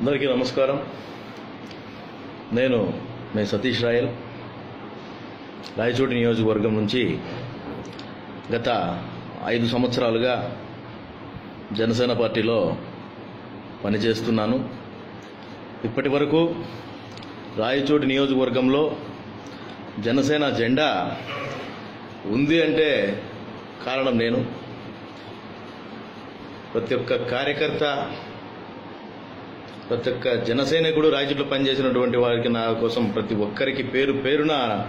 అందరికీ నమస్కారం. నేను మే సతీష్ రాయల్. రాయచోటి నియోజకవర్గం నుంచి గత ఐదు సంవత్సరాలుగా జనసేన పార్టీలో పనిచేస్తున్నాను. ఇప్పటి వరకు రాయచోటి నియోజకవర్గంలో జనసేన జెండా ఉంది అంటే కారణం నేను. ప్రతి ఒక్క కార్యకర్త ప్రతి ఒక్క జనసైనికుడు రాయచోట్లో పనిచేసినటువంటి వారికి నా కోసం ప్రతి ఒక్కరికి పేరు పేరున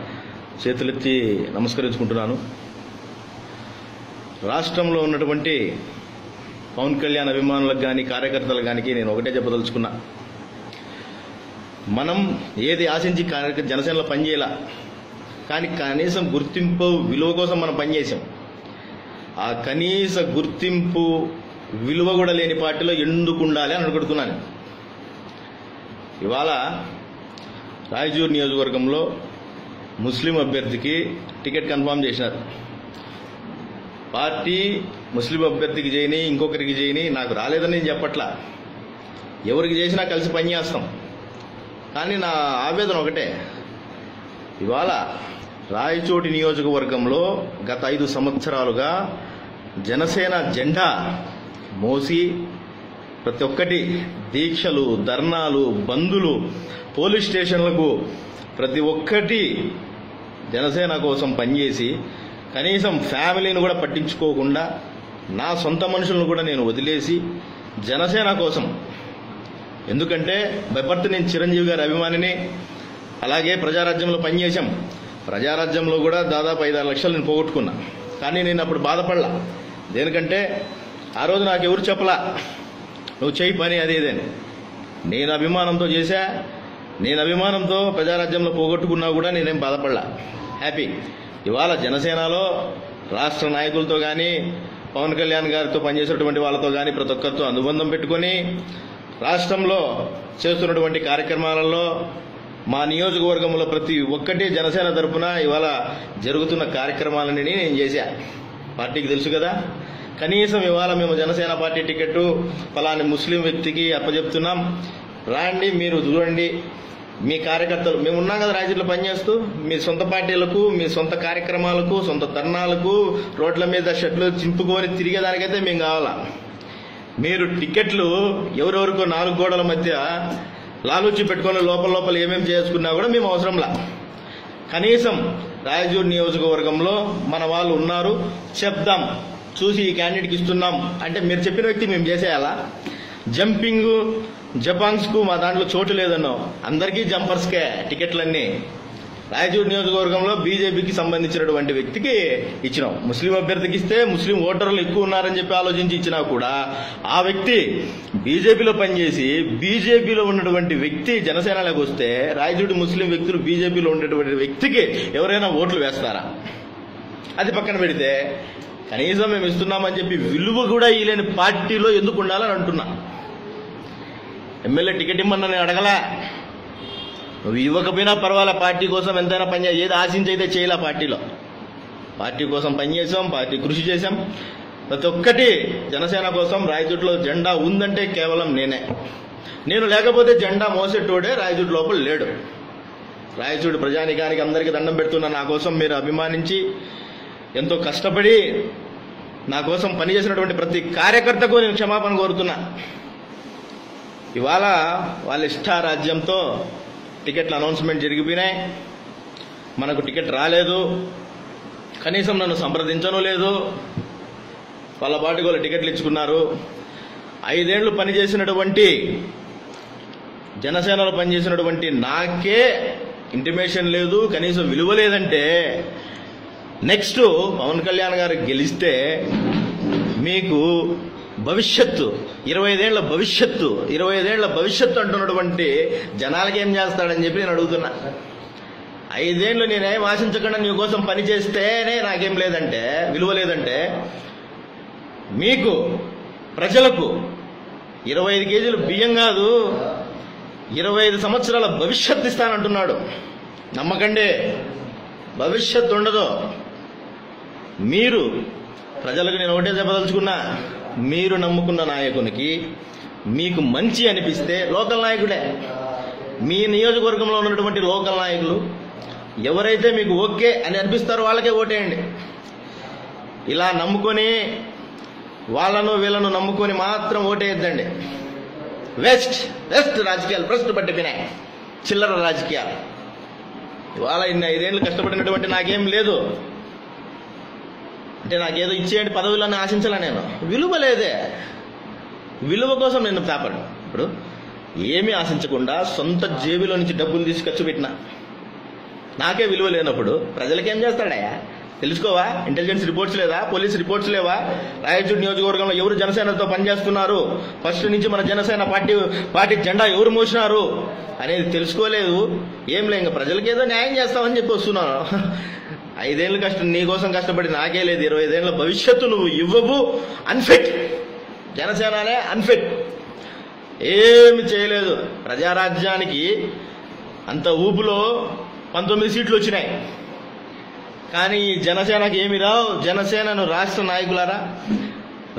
చేతులెత్తి నమస్కరించుకుంటున్నాను. రాష్ట్రంలో ఉన్నటువంటి పవన్ కళ్యాణ్ అభిమానులకు కానీ కార్యకర్తలకు కానీ నేను ఒకటే చెప్పదలుచుకున్నా. మనం ఏది ఆశించి కార్య- జనసేనలో పనిచేయాల. కానీ కనీసం గుర్తింపు విలువ కోసం మనం పనిచేసాం ఆ కనీస గుర్తింపు విలువ కూడా లేని పార్టీలో ఎందుకు ఉండాలి అని అడుగుతున్నాను ఇవాళ రాయచూరు నియోజకవర్గంలో ముస్లిం అభ్యర్థికి టికెట్ కన్ఫర్మ్ చేసినారు. పార్టీ ముస్లిం అభ్యర్థికి చేయని ఇంకొకరికి చేయని నాకు రాలేదని నేను చెప్పట్లా. ఎవరికి చేసినా కలిసి పనిచేస్తాం కానీ నా ఆవేదన ఒకటే. ఇవాళ రాయచోటి నియోజకవర్గంలో గత ఐదు సంవత్సరాలుగా జనసేన జెండా మోసి ప్రతి ఒక్కటి దీక్షలు ధర్నాలు బంధులు పోలీస్ స్టేషన్లకు ప్రతి ఒక్కటి జనసేన కోసం పనిచేసి కనీసం ఫ్యామిలీని కూడా పట్టించుకోకుండా నా సొంత మనుషులను కూడా నేను వదిలేసి జనసేన కోసం. ఎందుకంటే బైపర్త్ నేను చిరంజీవి గారి అభిమానిని అలాగే ప్రజారాజ్యంలో పనిచేశాం. ప్రజారాజ్యంలో కూడా దాదాపు ఐదారు లక్షలు నేను పోగొట్టుకున్నా. కానీ నేను అప్పుడు బాధపడలా. దేనికంటే ఆ రోజు నాకు ఎవరు చెప్పలా? నువ్వు చేయి పని అది నేను అభిమానంతో చేశా నేను అభిమానంతో ప్రజారాజ్యంలో పోగొట్టుకున్నా కూడా నేనేం బాధపడలా. హ్యాపీ ఇవాళ జనసేనలో రాష్ట్ర నాయకులతో కానీ పవన్ కళ్యాణ్ గారితో పనిచేసినటువంటి వాళ్ళతో కానీ ప్రతి ఒక్కరితో అనుబంధం పెట్టుకొని రాష్ట్రంలో చేస్తున్నటువంటి కార్యక్రమాలలో మా నియోజకవర్గంలో ప్రతి ఒక్కటి జనసేన తరపున ఇవాళ జరుగుతున్న కార్యక్రమాలని నేను చేశా. పార్టీకి తెలుసు కదా? కనీసం ఇవాళ మేము జనసేన పార్టీ టికెట్ ఫలాని ముస్లిం వ్యక్తికి అప్పజెప్తున్నాం. రాండి మీరు చూడండి. మీ కార్యకర్తలు మేము ఉన్నాం కదా రాజ్యంలో పనిచేస్తూ. మీ సొంత పార్టీలకు మీ సొంత కార్యక్రమాలకు సొంత ధర్నాలకు రోడ్ల మీద షర్ట్లు చింపుకొని తిరిగేదానికైతే మేము కావాలా? మీరు టికెట్లు ఎవరెవరికో నాలుగు గోడల మధ్య లాలూచి పెట్టుకొని లోపల లోపల ఏమేమి చేసుకున్నా కూడా మేము అవసరంలా. కనీసం రాయచూరు నియోజకవర్గంలో మన వాళ్ళు ఉన్నారు. చెప్దాం. చూసి ఈ క్యాండిడేట్కి ఇస్తున్నాం. అంటే మీరు చెప్పిన వ్యక్తి మేము చేసేయాలా? జంపింగ్ జపాంగ్స్కు మా దాంట్లో చోటు లేదన్నాం అందరికీ జంపర్స్కే టికెట్లన్నీ. రాయచూరు నియోజకవర్గంలో బీజేపీకి సంబంధించినటువంటి వ్యక్తికి ఇచ్చినాం. ముస్లిం అభ్యర్థికి ఇస్తే ముస్లిం ఓటర్లు ఎక్కువ ఉన్నారని చెప్పి ఆలోచించి ఇచ్చినా కూడా ఆ వ్యక్తి బీజేపీలో పనిచేసి బీజేపీలో ఉన్నటువంటి వ్యక్తి జనసేనలోకి వస్తే రాయచూరు ముస్లిం వ్యక్తులు బీజేపీలో ఉన్నటువంటి వ్యక్తికి ఎవరైనా ఓట్లు వేస్తారా? అది పక్కన పెడితే కనీసం మేము ఇస్తున్నామని చెప్పి విలువ కూడా ఇలేని పార్టీలో ఎందుకు ఉండాలని అంటున్నా. ఎమ్మెల్యే టికెట్ ఇమ్మన్నా నేను అడగలా. నువ్వు ఇవ్వకపోయినా పర్వాలే పార్టీ కోసం ఎంతైనా పని ఏది ఆశించి అయితే చేయలే పార్టీలో. పార్టీ కోసం పనిచేసాం పార్టీ కృషి చేశాం. ప్రతి ఒక్కటి జనసేన కోసం రాయచోట్లో జెండా ఉందంటే కేవలం నేనే. నేను లేకపోతే జెండా మోసేటోడే రాయచూటి లోపల లేడు. రాయచూడు ప్రజానికానికి అందరికీ దండం పెడుతున్న నా కోసం మీరు అభిమానించి ఎంతో కష్టపడి నా కోసం పనిచేసినటువంటి ప్రతి కార్యకర్తకు నేను క్షమాపణ కోరుతున్నా. ఇవాళ వాళ్ళ ఇష్టారాజ్యంతో టికెట్లు అనౌన్స్మెంట్ జరిగిపోయినాయి. మనకు టికెట్ రాలేదు. కనీసం నన్ను సంప్రదించను లేదు. వాళ్ళ పాటికి వాళ్ళు టికెట్లు ఇచ్చుకున్నారు. ఐదేళ్ళు పనిచేసినటువంటి జనసేనలో పనిచేసినటువంటి నాకే ఇంటిమేషన్ లేదు కనీసం విలువ లేదంటే నెక్స్ట్ పవన్ కళ్యాణ్ గారు గెలిస్తే మీకు భవిష్యత్తు ఇరవై ఐదేళ్ళ భవిష్యత్తు ఇరవై ఐదేళ్ళ భవిష్యత్తు అంటున్నటువంటి జనాలకి ఏం చేస్తాడని చెప్పి నేను అడుగుతున్నా. ఐదేళ్ళు నేనేం ఆశించకుండా నీ కోసం పని చేస్తేనే నాకేం లేదంటే విలువ లేదంటే మీకు ప్రజలకు ఇరవై ఐదు కేజీలు బియ్యం కాదు ఇరవై ఐదు సంవత్సరాల భవిష్యత్తు ఇస్తానంటున్నాడు. నమ్మకండి భవిష్యత్తు ఉండదు. మీరు ప్రజలకు నేను ఒకటే చెప్పదలుచుకున్నా మీరు నమ్ముకున్న నాయకునికి మీకు మంచి అనిపిస్తే లోకల్ నాయకుడే. మీ నియోజకవర్గంలో ఉన్నటువంటి లోకల్ నాయకులు ఎవరైతే మీకు ఓకే అని అనిపిస్తారో వాళ్ళకే ఓటేయండి. ఇలా నమ్ముకొని వాళ్ళను వీళ్ళను నమ్ముకొని మాత్రం ఓటేయద్దండి. వెస్ట్ వెస్ట్ రాజకీయాలు ప్రస్తుత పట్టిపోయినాయి చిల్లర రాజకీయాలు. ఇవాళ ఇన్ని ఐదేళ్ళు కష్టపడినటువంటి నాకేం లేదు. అంటే నాకేదో ఇచ్చేయండి పదవులను ఆశించాల నేను? విలువ లేదే. విలువ కోసం నేను పేపర్ ఇప్పుడు ఏమీ ఆశించకుండా సొంత జేబులో నుంచి డబ్బులు తీసి ఖర్చు పెట్టిన. నాకే విలువ లేనప్పుడు ప్రజలకేం చేస్తాడయ్యా? తెలుసుకోవా? ఇంటెలిజెన్స్ రిపోర్ట్స్ లేదా? పోలీస్ రిపోర్ట్స్ లేవా? రాయచూడు నియోజకవర్గంలో ఎవరు జనసేనతో పనిచేస్తున్నారు? ఫస్ట్ నుంచి మన జనసేన పార్టీ పార్టీ జెండా ఎవరు మోసినారు? అనేది తెలుసుకోలేదు. ఏం లే ఇంకా ప్రజలకేదో న్యాయం చేస్తామని చెప్పి వస్తున్నాను. ఐదేళ్ళు కష్టం నీ కోసం కష్టపడి నాకే లేదు. ఇరవై ఐదేళ్ళ భవిష్యత్తు నువ్వు ఇవ్వవు. అన్ఫిట్ జనసేననే అన్ఫిట్ ఏమి చేయలేదు. ప్రజారాజ్యానికి అంత ఊపులో పంతొమ్మిది సీట్లు వచ్చినాయి. కానీ ఈ జనసేనకి ఏమి రావు? జనసేనను రాష్ట్ర నాయకులారా?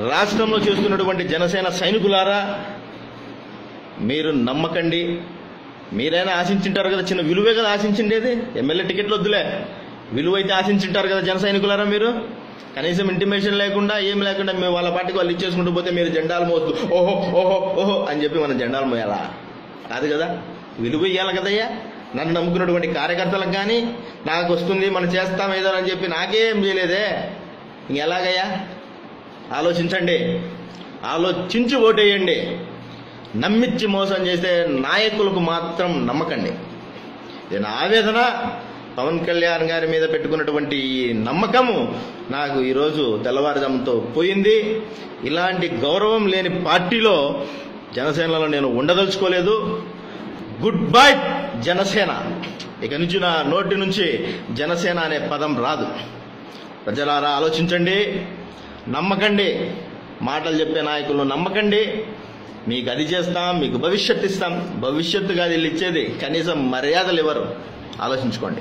రాష్ట్రంలో చేస్తున్నటువంటి జనసేన సైనికులారా? మీరు నమ్మకండి. మీరైనా ఆశించింటారు కదా చిన్న విలువే కదా ఆశించిండేది? ఎమ్మెల్యే టికెట్లు వద్దులే. విలువైతే ఆశించుంటారు ఆశించింటారు కదా జన సైనికులారా మీరు? కనీసం ఇంటిమేషన్ లేకుండా ఏం లేకుండా మేము వాళ్ళ పార్టీకి వాళ్ళు ఇచ్చేసుకుంటూ పోతే మీరు జెండాలు మోస్తూ ఓహో ఓహో ఓహో అని చెప్పి మనం జెండాలు మోయాలా? కాదు కదా? విలువ ఇవ్వాలి కదయ్యా? నన్ను నమ్ముకున్నటువంటి కార్యకర్తలకు కానీ నాకు వస్తుంది మనం చేస్తాం ఏదో అని చెప్పి నాకేం చేయలేదే? ఇంకెలాగయ్యా? ఆలోచించండి. ఆలోచించి ఓటేయండి. నమ్మిచ్చి మోసం చేసే నాయకులకు మాత్రం నమ్మకండి. ఇది నా ఆవేదన. పవన్ కళ్యాణ్ గారి మీద పెట్టుకున్నటువంటి ఈ నమ్మకము నాకు ఈరోజు తెల్లవారుజాముతో పోయింది. ఇలాంటి గౌరవం లేని పార్టీలో జనసేనలో నేను ఉండదలుచుకోలేదు. Good bye Janasena. ఇక నుంచి నా నోటి నుంచి జనసేన అనే పదం రాదు. ప్రజలారా ఆలోచించండి. నమ్మకండి. మాటలు చెప్పే నాయకులను నమ్మకండి. మీకు అది చేస్తాం మీకు భవిష్యత్తు ఇస్తాం. భవిష్యత్తు కాదు వీళ్ళు ఇచ్చేది కనీసం మర్యాదలు ఇవ్వరు ఆలోచించుకోండి.